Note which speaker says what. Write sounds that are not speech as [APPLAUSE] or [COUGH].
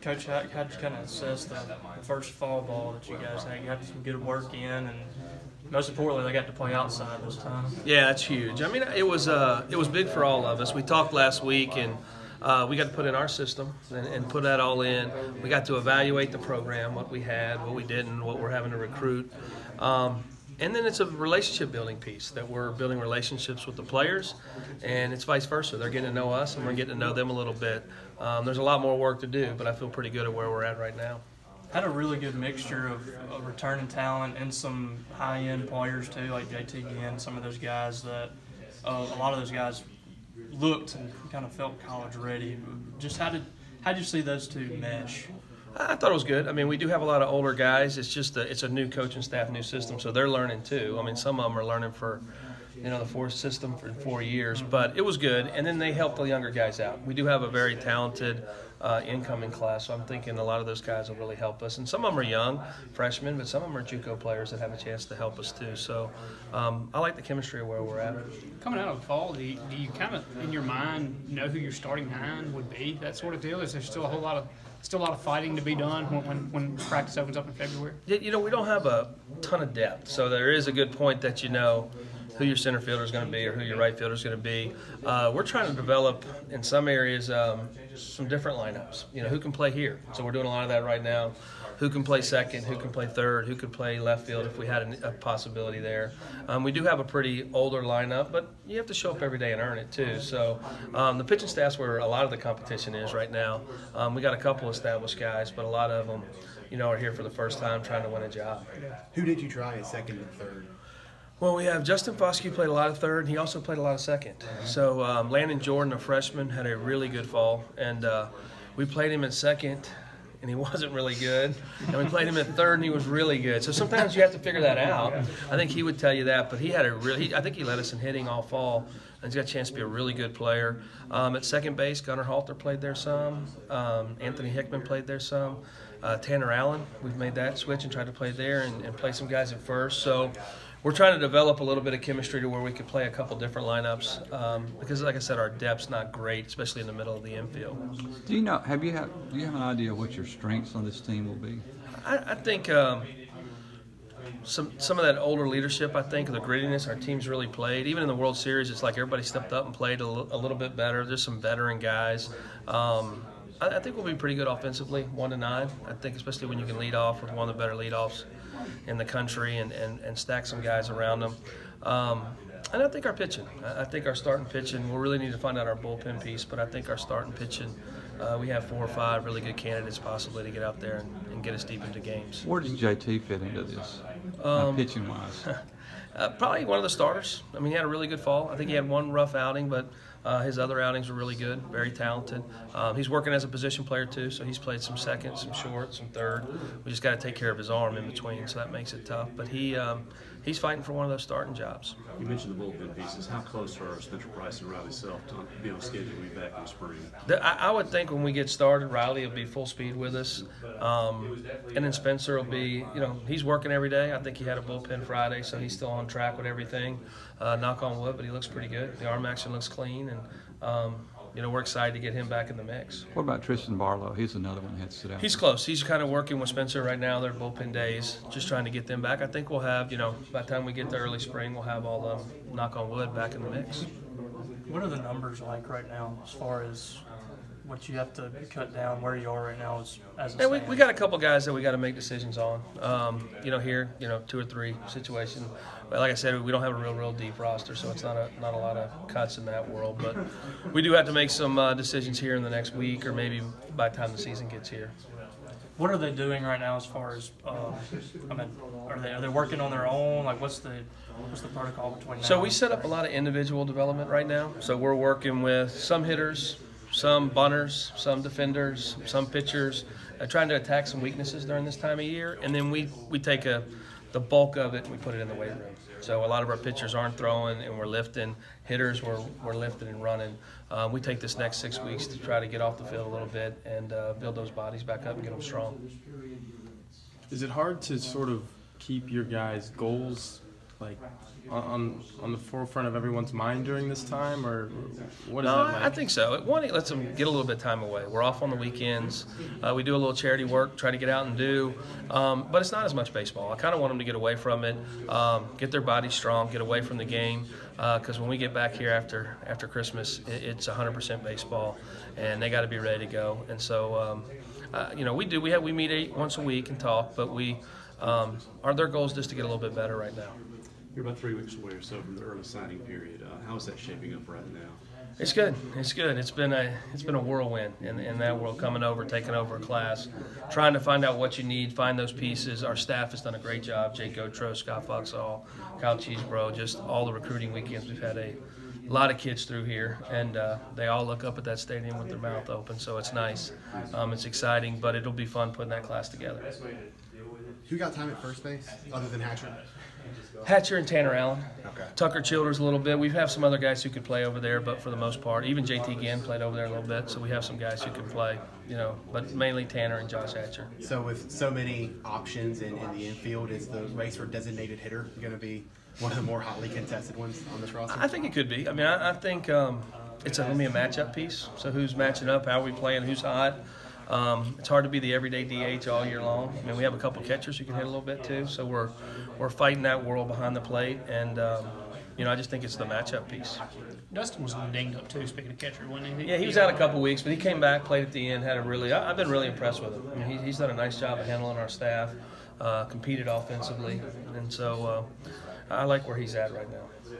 Speaker 1: Coach, how how'd you kind of assess the, the first fall ball that you guys had? You had some good work in, and most importantly, they got to play outside this time.
Speaker 2: Yeah, that's huge. I mean, it was uh, it was big for all of us. We talked last week, and uh, we got to put in our system and, and put that all in. We got to evaluate the program, what we had, what we didn't, what we're having to recruit. Um, and then it's a relationship building piece that we're building relationships with the players, and it's vice versa. They're getting to know us, and we're getting to know them a little bit. Um, there's a lot more work to do, but I feel pretty good at where we're at right now.
Speaker 1: Had a really good mixture of, of returning talent and some high end players too, like JT Ginn, some of those guys that uh, a lot of those guys looked and kind of felt college ready. Just how did how did you see those two mesh?
Speaker 2: I thought it was good. I mean, we do have a lot of older guys. It's just a, it's a new coaching staff, new system, so they're learning too. I mean, some of them are learning for you know the four system for four years, but it was good. And then they helped the younger guys out. We do have a very talented uh, incoming class, so I'm thinking a lot of those guys will really help us. And some of them are young freshmen, but some of them are JUCO players that have a chance to help us too. So um, I like the chemistry of where we're at.
Speaker 3: Coming out of fall, do you, do you kind of in your mind know who your starting nine would be? That sort of deal. Is there still a whole lot of still a lot of fighting to be done when, when, when practice opens up in February?
Speaker 2: You know, we don't have a ton of depth, so there is a good point that you know who your center fielder is going to be or who your right fielder is going to be. Uh, we're trying to develop in some areas um, some different lineups. You know, who can play here? So we're doing a lot of that right now. Who can play second? Who can play third? Who could play left field if we had a, possibility there? Um, we do have a pretty older lineup, but you have to show up every day and earn it too. So um, the pitching staff's where a lot of the competition is right now. Um, we got a couple established guys, but a lot of them, you know, are here for the first time trying to win a job.
Speaker 4: Who did you try at second and third?
Speaker 2: Well, we have Justin Foscue played a lot of third, and he also played a lot of 2nd So um, Landon Jordan, a freshman, had a really good fall, and uh, we played him at second, and he [LAUGHS] wasn't really good. And we played him at third, and he was really good. So sometimes you have to figure that out. I think he would tell you that, but he had a really. I think he led us in hitting all fall, and he's got a chance to be a really good player. Um, at second base, Gunnar Halter played there some. Um, Anthony Hickman played there some. Uh, Tanner Allen, we've made that switch and tried to play there and, and play some guys at first. So we're trying to develop a little bit of chemistry to where we could play a couple different lineups um, because, like I said, our depth's not great, especially in the middle of the infield.
Speaker 5: Do you know? Have you have? Do you have an idea what your strengths on this team will be?
Speaker 2: I, I think um, some some of that older leadership. I think the grittiness our team's really played. Even in the World Series, it's like everybody stepped up and played a, l- a little bit better. There's some veteran guys. Um, I, I think we'll be pretty good offensively, one to nine. I think especially when you can lead off with one of the better leadoffs in the country and, and, and stack some guys around them. Um, and I think our pitching. I think our starting pitching. We'll really need to find out our bullpen piece, but I think our starting pitching. Uh, we have four or five really good candidates possibly to get out there and, and get us deep into games.
Speaker 5: Where does JT fit into this, uh, um, pitching wise? [LAUGHS]
Speaker 2: uh, probably one of the starters. I mean, he had a really good fall. I think he had one rough outing, but uh, his other outings were really good, very talented. Um, he's working as a position player too, so he's played some second, some short, some third. We just got to take care of his arm in between, so that makes it tough. But he um, he's fighting for one of those starting jobs.
Speaker 6: You mentioned the bullpen pieces. How close are Spencer Price and Riley Self to be on schedule to be back in the spring?
Speaker 2: The, I, I, would think when we get started, Riley will be full speed with us, um, and then Spencer will be. You know, he's working every day. I think he had a bullpen Friday, so he's still on track with everything. Uh, knock on wood, but he looks pretty good. The arm action looks clean, and um, you know, we're excited to get him back in the mix.
Speaker 5: What about Tristan Barlow? He's another one that had to sit out.
Speaker 2: He's close. He's kind of working with Spencer right now. They're bullpen days, just trying to get them back. I think we'll have, you know, by the time we get to early spring, we'll have all them, knock on wood, back in the mix.
Speaker 1: What are the numbers like right now as far as what you have to cut down where you are right now as, as
Speaker 2: yeah, we, we got a couple guys that we got to make decisions on. Um, you know, here, you know, two or three situation. But like I said, we don't have a real, real deep roster, so it's not a not a lot of cuts in that world. But we do have to make some uh, decisions here in the next week, or maybe by the time the season gets here.
Speaker 1: What are they doing right now as far as? Uh, I mean, are they are they working on their own? Like, what's the what's the protocol between?
Speaker 2: So we set up a lot of individual development right now. So we're working with some hitters, some bunters, some defenders, some pitchers, uh, trying to attack some weaknesses during this time of year, and then we we take a the bulk of it and we put it in the weight room. So a lot of our pitchers aren't throwing and we're lifting. Hitters we're, we're lifting and running. Uh, we take this next six weeks to try to get off the field a little bit and uh, build those bodies back up and get them strong.
Speaker 7: Is it hard to sort of keep your guys' goals like on on- the forefront of everyone's mind during this time, or what is
Speaker 2: No,
Speaker 7: that like?
Speaker 2: I think so. One, it lets them get a little bit of time away. We're off on the weekends. Uh, we do a little charity work, try to get out and do, um, but it's not as much baseball. I kind of want them to get away from it, um, get their body strong, get away from the game, because when we get back here after after Christmas, it, it's 100% baseball, and they got to be ready to go. And so, um, uh, you know, we do. We have we meet eight, once a week and talk, but we. Um, our their goal is just to get a little bit better right now.
Speaker 6: You're about three weeks away or so from the early signing period. Uh, how is that shaping up right now?
Speaker 2: It's good. It's good. It's been a it's been a whirlwind in, in that world coming over, taking over a class, trying to find out what you need, find those pieces. Our staff has done a great job. Jake Gautreau, Scott Foxhall, Kyle Cheesebro, just all the recruiting weekends. We've had a lot of kids through here, and uh, they all look up at that stadium with their mouth open. So it's nice. Um, it's exciting, but it'll be fun putting that class together.
Speaker 4: Who got time at first base other than Hatcher?
Speaker 2: Hatcher and Tanner Allen.
Speaker 4: Okay.
Speaker 2: Tucker Childers a little bit. We have some other guys who could play over there, but for the most part, even JT Ginn played over there a little bit. So we have some guys who can play, you know, but mainly Tanner and Josh Hatcher.
Speaker 4: So with so many options in, in the infield, is the race for designated hitter going to be one of the more hotly contested ones on this roster?
Speaker 2: I think it could be. I mean, I, I think um, it's going to be a matchup piece. So who's matching up? How are we playing? Who's hot? Um, it's hard to be the everyday DH all year long. I mean, we have a couple catchers who can hit a little bit too. So we're we're fighting that world behind the plate, and um, you know, I just think it's the matchup piece.
Speaker 3: Dustin was dinged up too. Speaking of catcher, wasn't he?
Speaker 2: Yeah, he was out a couple weeks, but he came back, played at the end, had a really. I, I've been really impressed with him. I mean, he, he's done a nice job of handling our staff, uh, competed offensively, and so uh, I like where he's at right now.